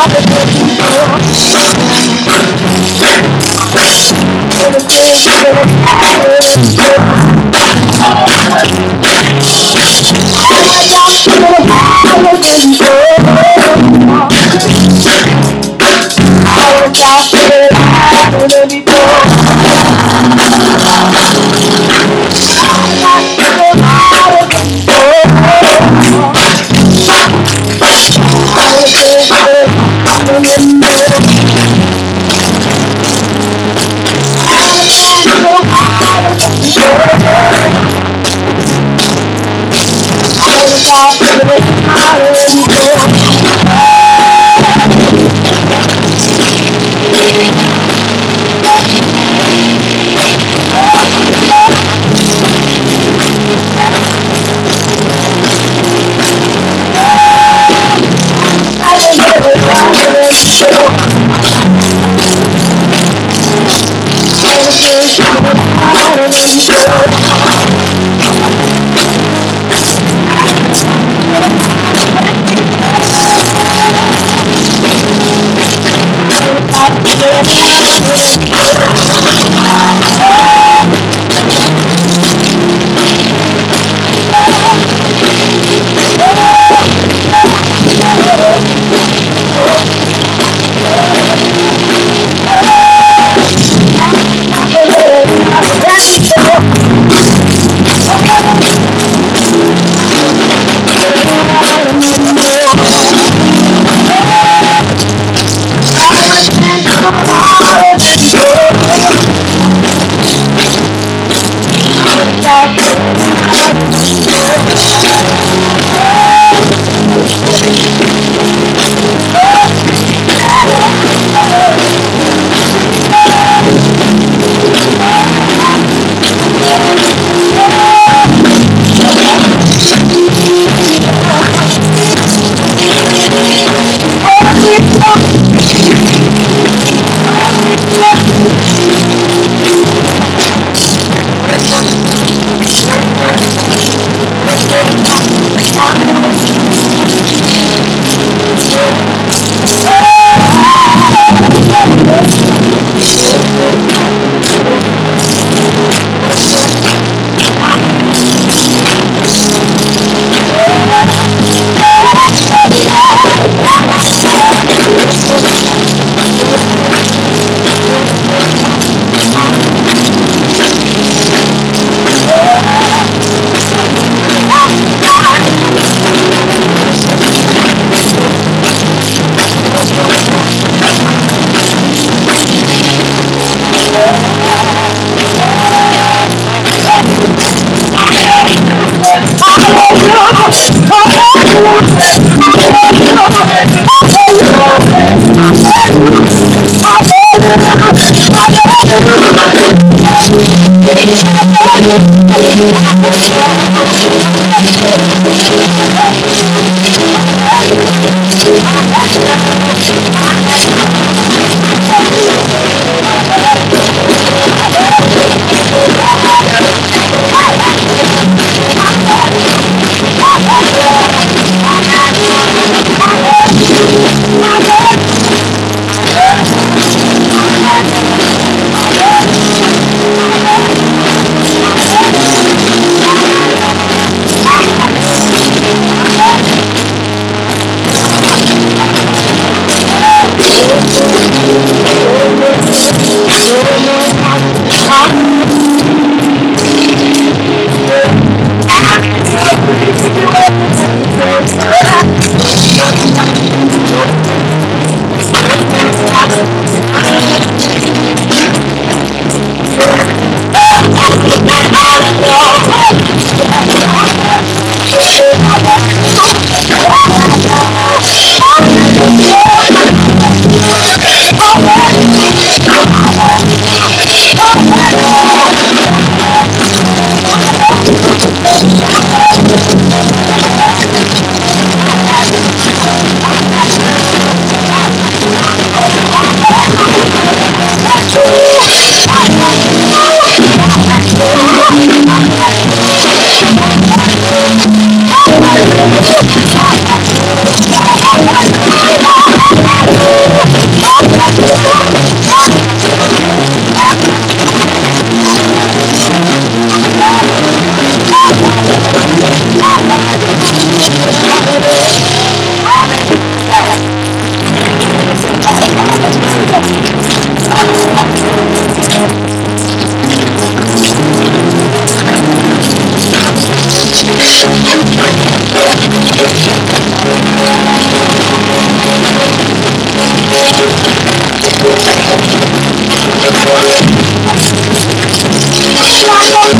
I'm been looking for. And the things that I looking for. Oh my God, I'm looking Lord.